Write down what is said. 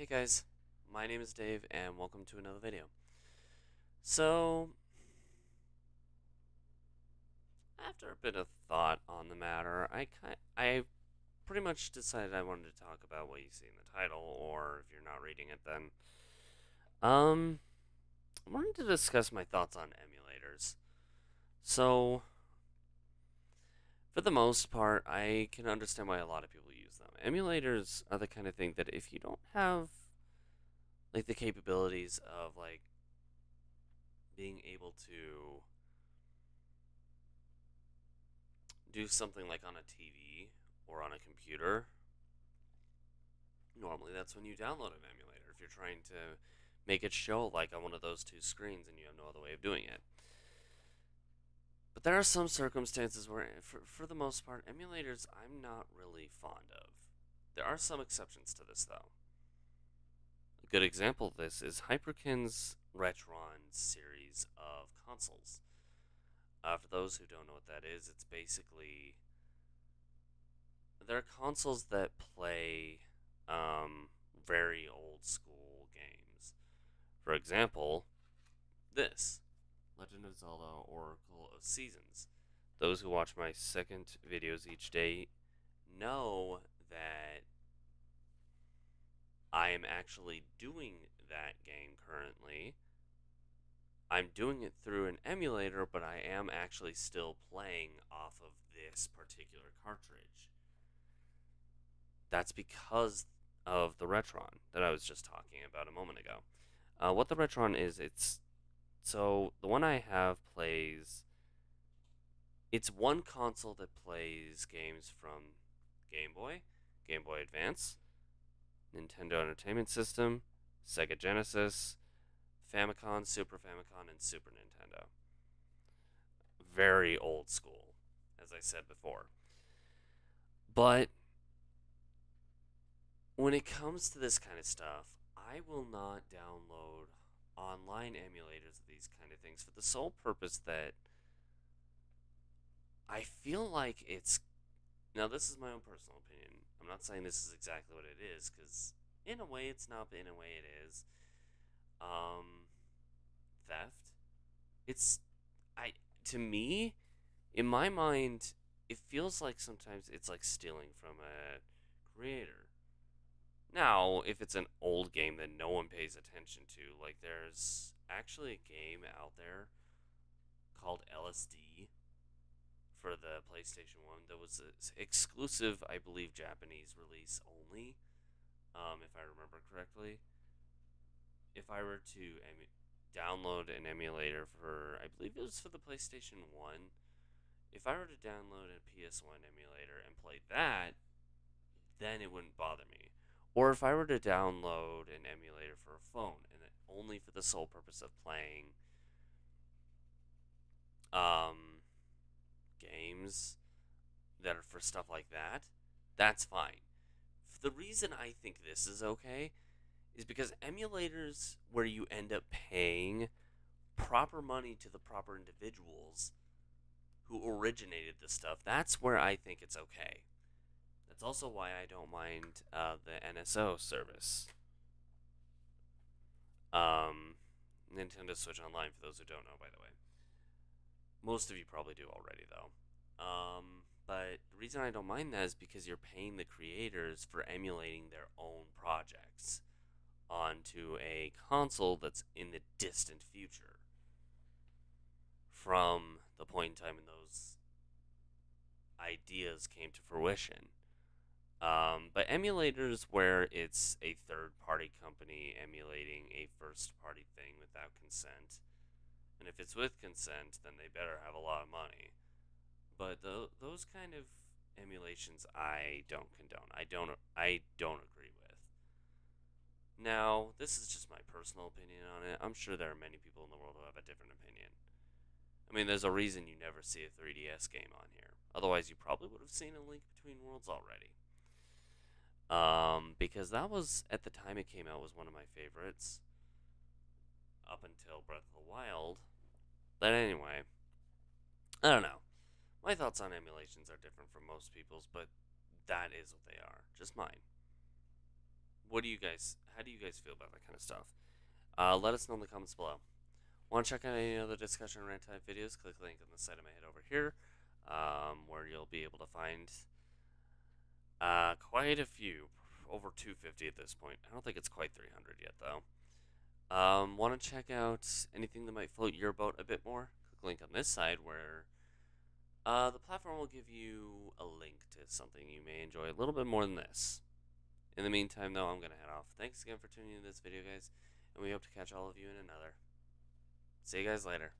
Hey guys, my name is Dave and welcome to another video. So, after a bit of thought on the matter, I ki I pretty much decided I wanted to talk about what you see in the title, or if you're not reading it then. Um, I wanted to discuss my thoughts on emulators. So, for the most part, I can understand why a lot of people Emulators are the kind of thing that if you don't have like the capabilities of like being able to do something like on a TV or on a computer, normally that's when you download an emulator. If you're trying to make it show like on one of those two screens and you have no other way of doing it. But there are some circumstances where, for, for the most part, emulators I'm not really fond of. There are some exceptions to this, though. A good example of this is Hyperkin's Retron series of consoles. Uh, for those who don't know what that is, it's basically. They're consoles that play um, very old school games. For example, this. Of Zelda Oracle of Seasons. Those who watch my second videos each day know that I am actually doing that game currently. I'm doing it through an emulator, but I am actually still playing off of this particular cartridge. That's because of the Retron that I was just talking about a moment ago. Uh, what the Retron is, it's so the one I have plays. It's one console that plays games from Game Boy, Game Boy Advance, Nintendo Entertainment System, Sega Genesis, Famicom, Super Famicom, and Super Nintendo. Very old school, as I said before. But when it comes to this kind of stuff, I will not download online emulators of these kind of things for the sole purpose that I feel like it's now this is my own personal opinion. I'm not saying this is exactly what it is cuz in a way it's not, but in a way it is. Um theft. It's I to me in my mind it feels like sometimes it's like stealing from a creator now, if it's an old game that no one pays attention to, like there's actually a game out there called LSD for the PlayStation 1 that was exclusive, I believe, Japanese release only, um, if I remember correctly. If I were to download an emulator for, I believe it was for the PlayStation 1, if I were to download a PS1 emulator and play that, then it wouldn't bother me or if I were to download an emulator for a phone and only for the sole purpose of playing um, games that are for stuff like that, that's fine. The reason I think this is okay is because emulators where you end up paying proper money to the proper individuals who originated the stuff, that's where I think it's okay. That's also why I don't mind uh, the NSO service. Um, Nintendo Switch Online, for those who don't know, by the way. Most of you probably do already, though. Um, but the reason I don't mind that is because you're paying the creators for emulating their own projects onto a console that's in the distant future from the point in time when those ideas came to fruition. Um, but emulators where it's a third party company emulating a first party thing without consent, and if it's with consent, then they better have a lot of money. But the, those kind of emulations, I don't condone. I don't. I don't agree with. Now, this is just my personal opinion on it. I'm sure there are many people in the world who have a different opinion. I mean, there's a reason you never see a 3DS game on here. Otherwise, you probably would have seen a Link Between Worlds already um, because that was at the time it came out was one of my favorites up until Breath of the Wild. But anyway, I don't know. My thoughts on emulations are different from most people's, but that is what they are. Just mine. What do you guys? How do you guys feel about that kind of stuff? Uh, let us know in the comments below. Want to check out any other discussion rant type videos? Click the link on the side of my head over here, um, where you'll be able to find uh, quite a few, over 250 at this point. I don't think it's quite 300 yet, though. Um, Want to check out anything that might float your boat a bit more? Click link on this side where uh, the platform will give you a link to something you may enjoy a little bit more than this. In the meantime, though, I'm going to head off. Thanks again for tuning in this video, guys, and we hope to catch all of you in another. See you guys later.